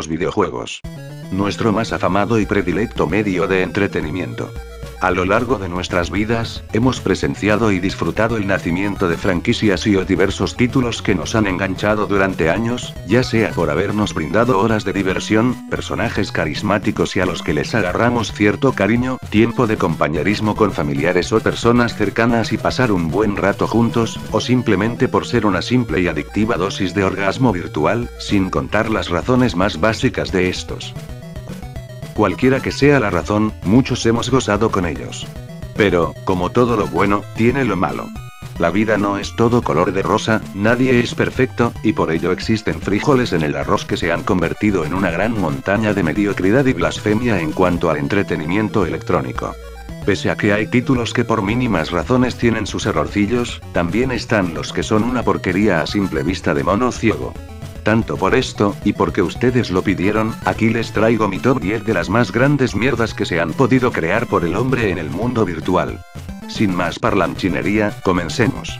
Los videojuegos. Nuestro más afamado y predilecto medio de entretenimiento. A lo largo de nuestras vidas, hemos presenciado y disfrutado el nacimiento de franquicias y o diversos títulos que nos han enganchado durante años, ya sea por habernos brindado horas de diversión, personajes carismáticos y a los que les agarramos cierto cariño, tiempo de compañerismo con familiares o personas cercanas y pasar un buen rato juntos, o simplemente por ser una simple y adictiva dosis de orgasmo virtual, sin contar las razones más básicas de estos. Cualquiera que sea la razón, muchos hemos gozado con ellos. Pero, como todo lo bueno, tiene lo malo. La vida no es todo color de rosa, nadie es perfecto, y por ello existen frijoles en el arroz que se han convertido en una gran montaña de mediocridad y blasfemia en cuanto al entretenimiento electrónico. Pese a que hay títulos que por mínimas razones tienen sus errorcillos, también están los que son una porquería a simple vista de mono ciego. Tanto por esto, y porque ustedes lo pidieron, aquí les traigo mi top 10 de las más grandes mierdas que se han podido crear por el hombre en el mundo virtual. Sin más parlanchinería, comencemos.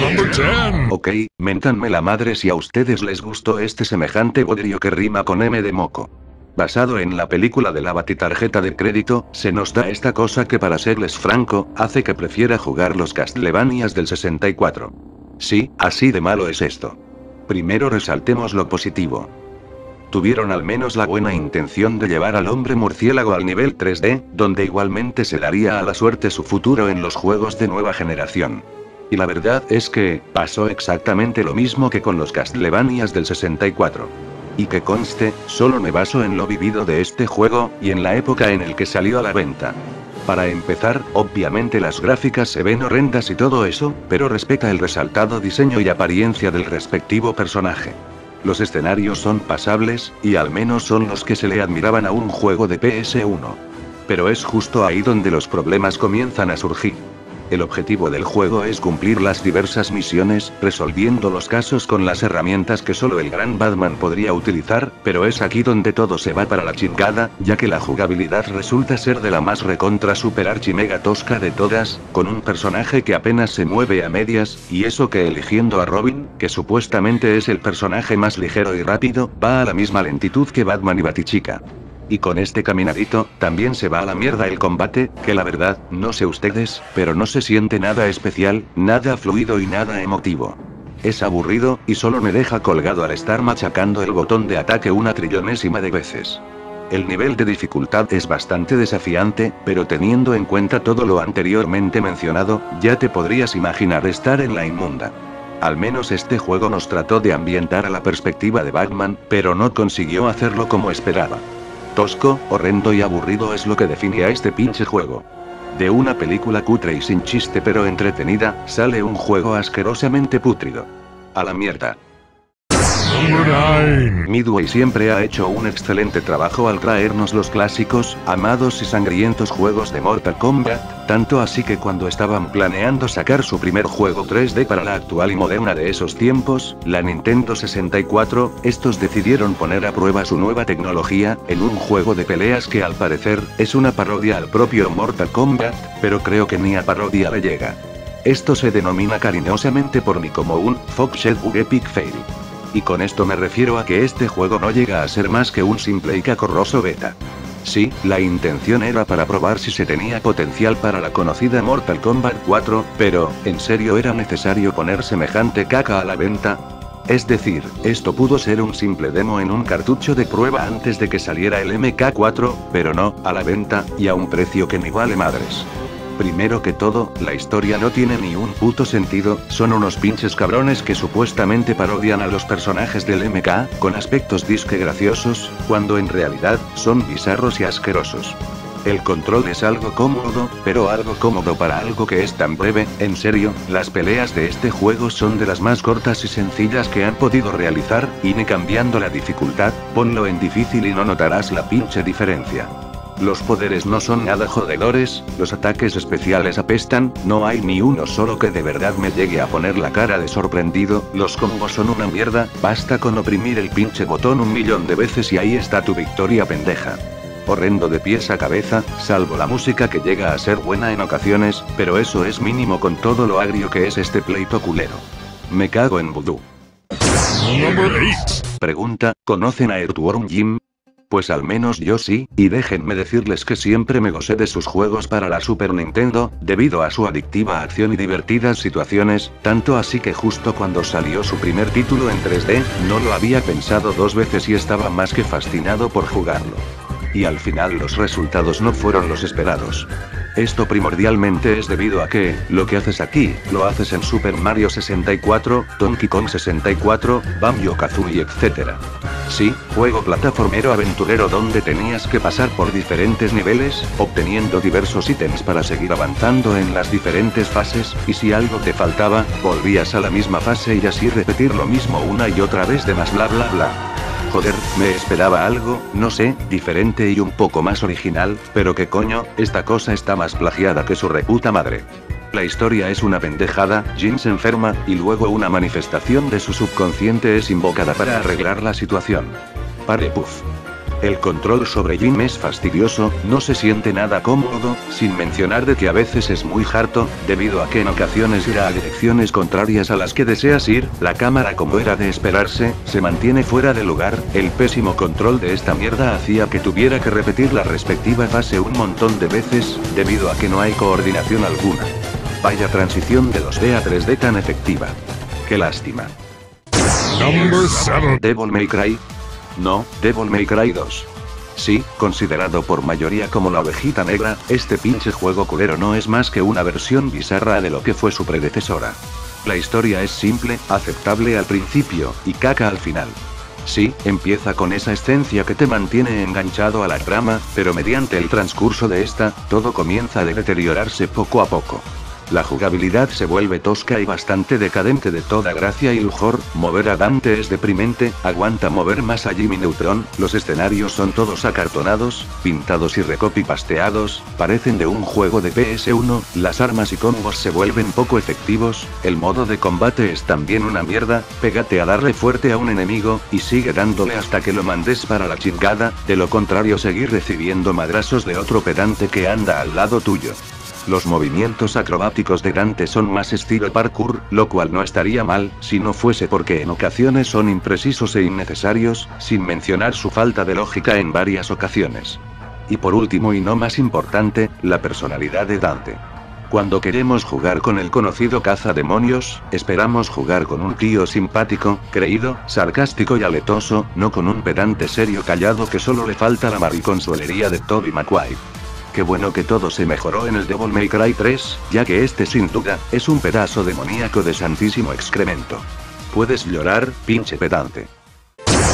Number 10. Ok, mentanme la madre si a ustedes les gustó este semejante bodrio que rima con M de moco. Basado en la película de la batitarjeta de crédito, se nos da esta cosa que para serles franco, hace que prefiera jugar los Castlevanias del 64. Sí, así de malo es esto. Primero resaltemos lo positivo. Tuvieron al menos la buena intención de llevar al hombre murciélago al nivel 3D, donde igualmente se daría a la suerte su futuro en los juegos de nueva generación. Y la verdad es que, pasó exactamente lo mismo que con los Castlevanias del 64. Y que conste, solo me baso en lo vivido de este juego, y en la época en el que salió a la venta. Para empezar, obviamente las gráficas se ven horrendas y todo eso, pero respeta el resaltado diseño y apariencia del respectivo personaje. Los escenarios son pasables, y al menos son los que se le admiraban a un juego de PS1. Pero es justo ahí donde los problemas comienzan a surgir. El objetivo del juego es cumplir las diversas misiones, resolviendo los casos con las herramientas que solo el gran Batman podría utilizar, pero es aquí donde todo se va para la chingada, ya que la jugabilidad resulta ser de la más recontra super archi mega tosca de todas, con un personaje que apenas se mueve a medias, y eso que eligiendo a Robin, que supuestamente es el personaje más ligero y rápido, va a la misma lentitud que Batman y Batichica. Y con este caminadito, también se va a la mierda el combate, que la verdad, no sé ustedes, pero no se siente nada especial, nada fluido y nada emotivo. Es aburrido, y solo me deja colgado al estar machacando el botón de ataque una trillonésima de veces. El nivel de dificultad es bastante desafiante, pero teniendo en cuenta todo lo anteriormente mencionado, ya te podrías imaginar estar en la inmunda. Al menos este juego nos trató de ambientar a la perspectiva de Batman, pero no consiguió hacerlo como esperaba. Tosco, horrendo y aburrido es lo que define a este pinche juego. De una película cutre y sin chiste pero entretenida, sale un juego asquerosamente pútrido. A la mierda. Number 9. Midway siempre ha hecho un excelente trabajo al traernos los clásicos, amados y sangrientos juegos de Mortal Kombat, tanto así que cuando estaban planeando sacar su primer juego 3D para la actual y moderna de esos tiempos, la Nintendo 64, estos decidieron poner a prueba su nueva tecnología, en un juego de peleas que al parecer, es una parodia al propio Mortal Kombat, pero creo que ni a parodia le llega. Esto se denomina cariñosamente por mí como un Fox Epic Fail. Y con esto me refiero a que este juego no llega a ser más que un simple y cacorroso beta. Sí, la intención era para probar si se tenía potencial para la conocida Mortal Kombat 4, pero, ¿en serio era necesario poner semejante caca a la venta? Es decir, esto pudo ser un simple demo en un cartucho de prueba antes de que saliera el MK4, pero no, a la venta, y a un precio que ni vale madres. Primero que todo, la historia no tiene ni un puto sentido, son unos pinches cabrones que supuestamente parodian a los personajes del MK, con aspectos disque graciosos, cuando en realidad, son bizarros y asquerosos. El control es algo cómodo, pero algo cómodo para algo que es tan breve, en serio, las peleas de este juego son de las más cortas y sencillas que han podido realizar, y ni cambiando la dificultad, ponlo en difícil y no notarás la pinche diferencia. Los poderes no son nada jodedores, los ataques especiales apestan, no hay ni uno solo que de verdad me llegue a poner la cara de sorprendido, los combos son una mierda, basta con oprimir el pinche botón un millón de veces y ahí está tu victoria pendeja. Horrendo de pies a cabeza, salvo la música que llega a ser buena en ocasiones, pero eso es mínimo con todo lo agrio que es este pleito culero. Me cago en vudú. Number 8. Pregunta, ¿conocen a Earthworm Jim? Pues al menos yo sí, y déjenme decirles que siempre me gocé de sus juegos para la Super Nintendo, debido a su adictiva acción y divertidas situaciones, tanto así que justo cuando salió su primer título en 3D, no lo había pensado dos veces y estaba más que fascinado por jugarlo. Y al final los resultados no fueron los esperados. Esto primordialmente es debido a que, lo que haces aquí, lo haces en Super Mario 64, Donkey Kong 64, Banjo-Kazooie etc. Sí, juego plataformero aventurero donde tenías que pasar por diferentes niveles, obteniendo diversos ítems para seguir avanzando en las diferentes fases, y si algo te faltaba, volvías a la misma fase y así repetir lo mismo una y otra vez de más bla bla bla. Joder, me esperaba algo, no sé, diferente y un poco más original, pero qué coño, esta cosa está más plagiada que su reputa madre. La historia es una pendejada, Jin se enferma, y luego una manifestación de su subconsciente es invocada para arreglar la situación. Pare puff. El control sobre Jin es fastidioso, no se siente nada cómodo, sin mencionar de que a veces es muy harto, debido a que en ocasiones irá a direcciones contrarias a las que deseas ir, la cámara como era de esperarse, se mantiene fuera de lugar, el pésimo control de esta mierda hacía que tuviera que repetir la respectiva fase un montón de veces, debido a que no hay coordinación alguna. Vaya transición de 2D a 3D tan efectiva. Qué lástima. Number 7. Devil May Cry. No, Devil May Cry 2. Sí, considerado por mayoría como la ovejita negra, este pinche juego culero no es más que una versión bizarra de lo que fue su predecesora. La historia es simple, aceptable al principio, y caca al final. Sí, empieza con esa esencia que te mantiene enganchado a la trama, pero mediante el transcurso de esta, todo comienza a deteriorarse poco a poco. La jugabilidad se vuelve tosca y bastante decadente de toda gracia y lujor, mover a Dante es deprimente, aguanta mover más a Jimmy Neutron, los escenarios son todos acartonados, pintados y recopipasteados, parecen de un juego de PS1, las armas y combos se vuelven poco efectivos, el modo de combate es también una mierda, pégate a darle fuerte a un enemigo, y sigue dándole hasta que lo mandes para la chingada, de lo contrario seguir recibiendo madrazos de otro pedante que anda al lado tuyo. Los movimientos acrobáticos de Dante son más estilo parkour, lo cual no estaría mal, si no fuese porque en ocasiones son imprecisos e innecesarios, sin mencionar su falta de lógica en varias ocasiones. Y por último y no más importante, la personalidad de Dante. Cuando queremos jugar con el conocido cazademonios, esperamos jugar con un tío simpático, creído, sarcástico y aletoso, no con un pedante serio callado que solo le falta la mariconsuelería de Toby Maguire. Qué bueno que todo se mejoró en el Devil May Cry 3, ya que este sin duda, es un pedazo demoníaco de santísimo excremento. Puedes llorar, pinche pedante.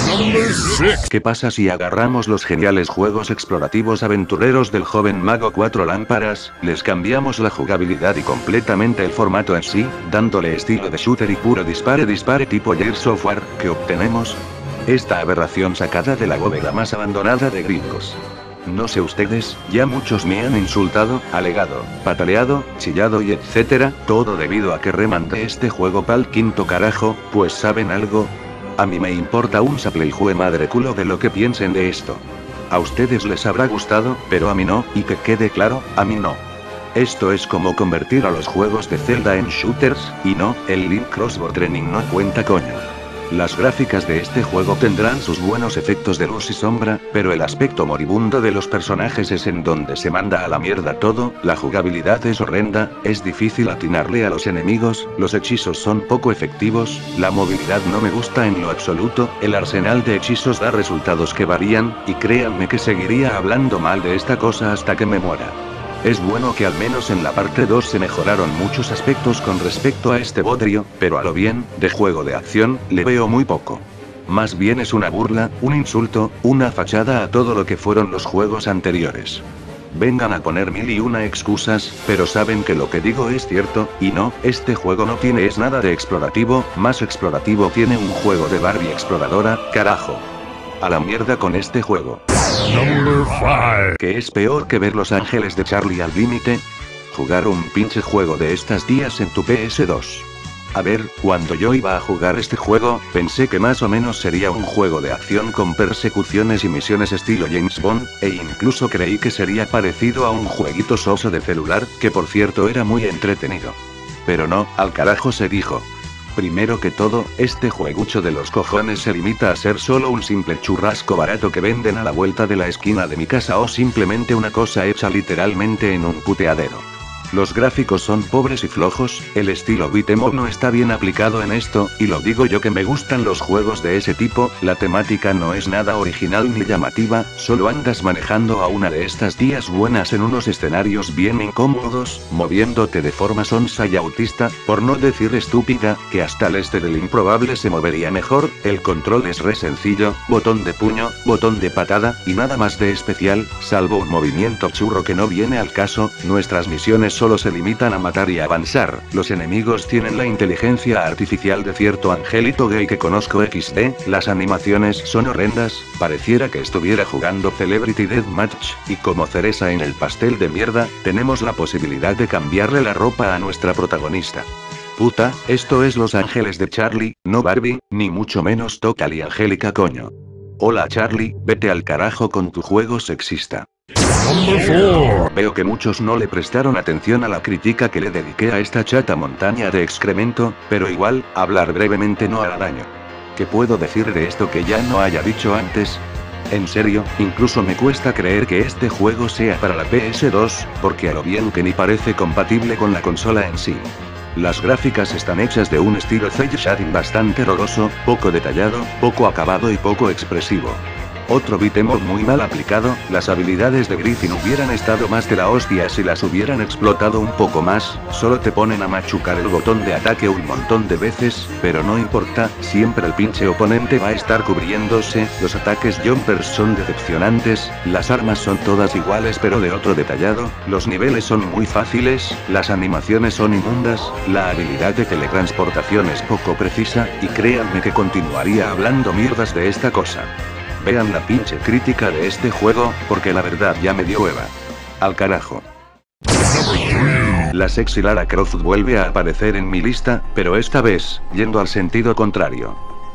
Number 6. ¿Qué pasa si agarramos los geniales juegos explorativos aventureros del joven mago Cuatro Lámparas, les cambiamos la jugabilidad y completamente el formato en sí, dándole estilo de shooter y puro dispare dispare tipo Gears Software, que obtenemos? Esta aberración sacada de la bóveda más abandonada de gringos. No sé ustedes, ya muchos me han insultado, alegado, pataleado, chillado y etcétera, todo debido a que remandé este juego pa'l quinto carajo, pues ¿saben algo? A mí me importa un saple y jue madre culo de lo que piensen de esto. A ustedes les habrá gustado, pero a mí no, y que quede claro, a mí no. Esto es como convertir a los juegos de Zelda en shooters, y no, el Link Crossbow Training no cuenta coño. Las gráficas de este juego tendrán sus buenos efectos de luz y sombra, pero el aspecto moribundo de los personajes es en donde se manda a la mierda todo, la jugabilidad es horrenda, es difícil atinarle a los enemigos, los hechizos son poco efectivos, la movilidad no me gusta en lo absoluto, el arsenal de hechizos da resultados que varían, y créanme que seguiría hablando mal de esta cosa hasta que me muera. Es bueno que al menos en la parte 2 se mejoraron muchos aspectos con respecto a este bodrio, pero a lo bien, de juego de acción, le veo muy poco. Más bien es una burla, un insulto, una fachada a todo lo que fueron los juegos anteriores. Vengan a poner mil y una excusas, pero saben que lo que digo es cierto, y no, este juego no tiene es nada de explorativo, más explorativo tiene un juego de Barbie exploradora, carajo. A la mierda con este juego. Number 5. ¿Que es peor que ver Los Ángeles de Charlie al límite? Jugar un pinche juego de estas días en tu PS2. A ver, cuando yo iba a jugar este juego, pensé que más o menos sería un juego de acción con persecuciones y misiones estilo James Bond, e incluso creí que sería parecido a un jueguito soso de celular, que por cierto era muy entretenido. Pero no, al carajo se dijo. Primero que todo, este juegucho de los cojones se limita a ser solo un simple churrasco barato que venden a la vuelta de la esquina de mi casa o simplemente una cosa hecha literalmente en un puteadero. Los gráficos son pobres y flojos, el estilo beat'em no está bien aplicado en esto, y lo digo yo que me gustan los juegos de ese tipo, la temática no es nada original ni llamativa, solo andas manejando a una de estas días buenas en unos escenarios bien incómodos, moviéndote de forma sonsa y autista, por no decir estúpida, que hasta el este del improbable se movería mejor, el control es re sencillo, botón de puño, botón de patada, y nada más de especial, salvo un movimiento churro que no viene al caso, nuestras misiones solo se limitan a matar y avanzar. Los enemigos tienen la inteligencia artificial de cierto angelito gay que conozco XD, las animaciones son horrendas, pareciera que estuviera jugando Celebrity Deathmatch, y como cereza en el pastel de mierda, tenemos la posibilidad de cambiarle la ropa a nuestra protagonista. Puta, esto es Los Ángeles de Charlie, no Barbie, ni mucho menos Total y Angélica coño. Hola Charlie, vete al carajo con tu juego sexista. Number 4. Veo que muchos no le prestaron atención a la crítica que le dediqué a esta chata montaña de excremento, pero igual, hablar brevemente no hará daño. ¿Qué puedo decir de esto que ya no haya dicho antes? En serio, incluso me cuesta creer que este juego sea para la PS2, porque a lo bien que ni parece compatible con la consola en sí. Las gráficas están hechas de un estilo cel shading bastante horroroso, poco detallado, poco acabado y poco expresivo. Otro beat'em up muy mal aplicado, las habilidades de Griffin hubieran estado más de la hostia si las hubieran explotado un poco más, solo te ponen a machucar el botón de ataque un montón de veces, pero no importa, siempre el pinche oponente va a estar cubriéndose, los ataques jumpers son decepcionantes, las armas son todas iguales pero de otro detallado, los niveles son muy fáciles, las animaciones son inmundas, la habilidad de teletransportación es poco precisa, y créanme que continuaría hablando mierdas de esta cosa. Vean la pinche crítica de este juego, porque la verdad ya me dio hueva. Al carajo. La sexy Lara Croft vuelve a aparecer en mi lista, pero esta vez, yendo al sentido contrario.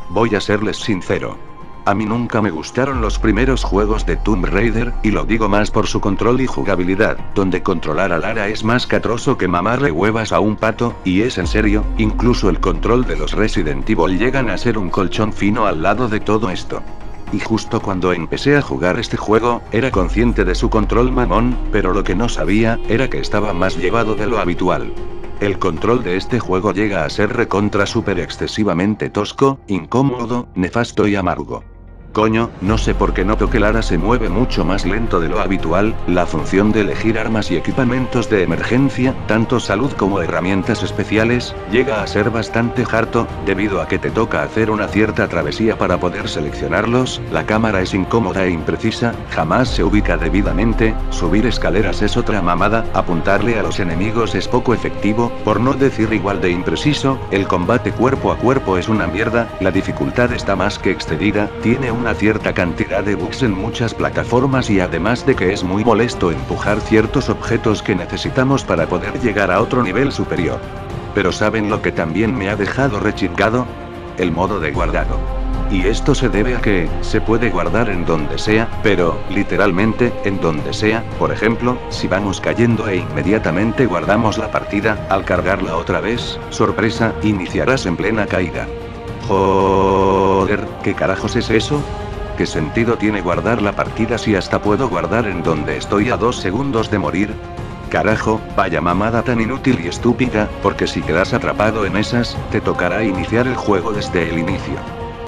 Voy a serles sincero. A mí nunca me gustaron los primeros juegos de Tomb Raider, y lo digo más por su control y jugabilidad, donde controlar a Lara es más catroso que mamarle huevas a un pato, y es en serio, incluso el control de los Resident Evil llegan a ser un colchón fino al lado de todo esto. Y justo cuando empecé a jugar este juego, era consciente de su control mamón, pero lo que no sabía, era que estaba más llevado de lo habitual. El control de este juego llega a ser recontra super excesivamente tosco, incómodo, nefasto y amargo. Coño, no sé por qué noto que Lara se mueve mucho más lento de lo habitual, la función de elegir armas y equipamientos de emergencia, tanto salud como herramientas especiales, llega a ser bastante harto, debido a que te toca hacer una cierta travesía para poder seleccionarlos, la cámara es incómoda e imprecisa, jamás se ubica debidamente, subir escaleras es otra mamada, apuntarle a los enemigos es poco efectivo, por no decir igual de impreciso, el combate cuerpo a cuerpo es una mierda, la dificultad está más que excedida, tiene una cierta cantidad de bugs en muchas plataformas y además de que es muy molesto empujar ciertos objetos que necesitamos para poder llegar a otro nivel superior. Pero ¿saben lo que también me ha dejado rechingado? El modo de guardado. Y esto se debe a que, se puede guardar en donde sea, pero, literalmente, en donde sea, por ejemplo, si vamos cayendo e inmediatamente guardamos la partida, al cargarla otra vez, sorpresa, iniciarás en plena caída. Joder, ¿qué carajos es eso? ¿Qué sentido tiene guardar la partida si hasta puedo guardar en donde estoy a dos segundos de morir? Carajo, vaya mamada tan inútil y estúpida, porque si quedas atrapado en esas, te tocará iniciar el juego desde el inicio.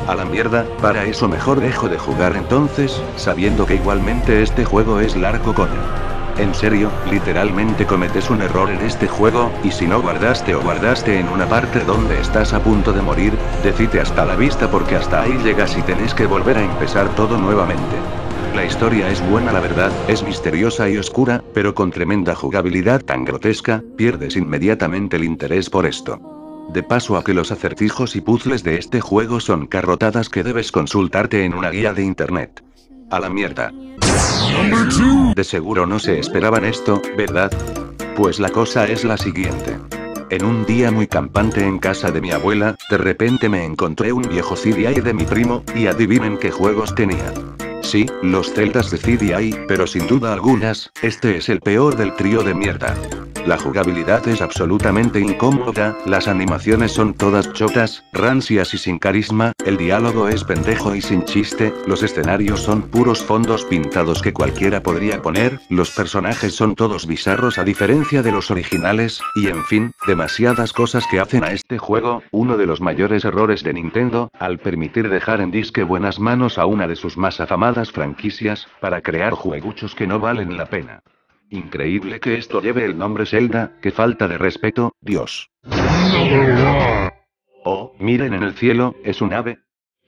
A la mierda, para eso mejor dejo de jugar entonces, sabiendo que igualmente este juego es largo coño. En serio, literalmente cometes un error en este juego, y si no guardaste o guardaste en una parte donde estás a punto de morir, decite hasta la vista porque hasta ahí llegas y tenés que volver a empezar todo nuevamente. La historia es buena la verdad, es misteriosa y oscura, pero con tremenda jugabilidad tan grotesca, pierdes inmediatamente el interés por esto. De paso a que los acertijos y puzzles de este juego son carrotadas que debes consultarte en una guía de internet. A la mierda. Number 2. De seguro no se esperaban esto, ¿verdad? Pues la cosa es la siguiente. En un día muy campante en casa de mi abuela, de repente me encontré un viejo CDI de mi primo, y adivinen qué juegos tenía. Sí, los celdas de CD hay, pero sin duda algunas, este es el peor del trío de mierda. La jugabilidad es absolutamente incómoda, las animaciones son todas chotas, rancias y sin carisma, el diálogo es pendejo y sin chiste, los escenarios son puros fondos pintados que cualquiera podría poner, los personajes son todos bizarros a diferencia de los originales, y en fin, demasiadas cosas que hacen a este juego, uno de los mayores errores de Nintendo, al permitir dejar en disque buenas manos a una de sus más afamadas franquicias, para crear jueguchos que no valen la pena. Increíble que esto lleve el nombre Zelda, qué falta de respeto, Dios. Oh, miren en el cielo, ¿es un ave?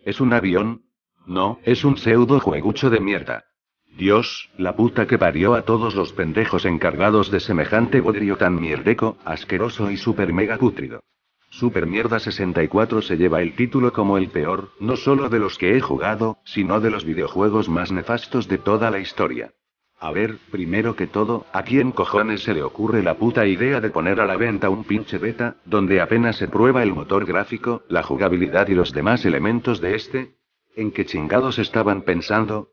¿Es un avión? No, es un pseudo juegucho de mierda. Dios, la puta que parió a todos los pendejos encargados de semejante bodrio tan mierdeco, asqueroso y super mega putrido. Super Mierda 64 se lleva el título como el peor, no solo de los que he jugado, sino de los videojuegos más nefastos de toda la historia. A ver, primero que todo, ¿a quién cojones se le ocurre la puta idea de poner a la venta un pinche beta, donde apenas se prueba el motor gráfico, la jugabilidad y los demás elementos de este? ¿En qué chingados estaban pensando?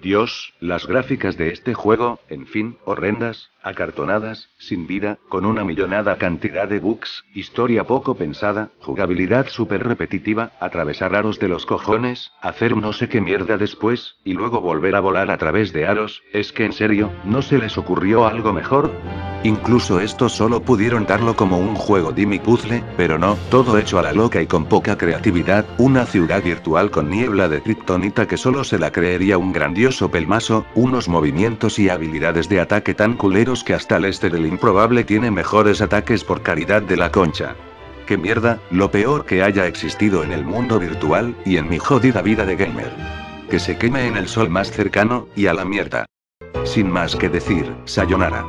Dios, las gráficas de este juego, en fin, horrendas, acartonadas, sin vida, con una millonada cantidad de bugs, historia poco pensada, jugabilidad súper repetitiva, atravesar aros de los cojones, hacer no sé qué mierda después, y luego volver a volar a través de aros, es que en serio, ¿no se les ocurrió algo mejor? Incluso esto solo pudieron darlo como un juego Dimmy Puzzle, pero no, todo hecho a la loca y con poca creatividad, una ciudad virtual con niebla de kriptonita que solo se la creería un grandioso pelmazo, unos movimientos y habilidades de ataque tan culeros que hasta el este del improbable tiene mejores ataques por caridad de la concha. ¡Qué mierda! Lo peor que haya existido en el mundo virtual, y en mi jodida vida de gamer. Que se queme en el sol más cercano, y a la mierda. Sin más que decir, sayonara.